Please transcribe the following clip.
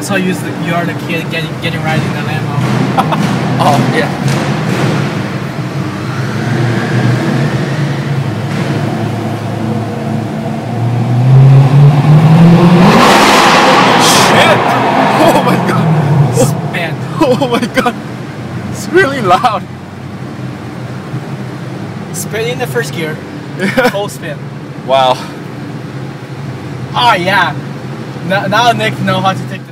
I saw you. You are the kid getting getting right in the Lambo. Oh yeah. Shit! Oh my god! Man, Oh my god! It's really loud. spin in the first gear. Full spin. Wow. Oh yeah. Now, now Nick know how to take the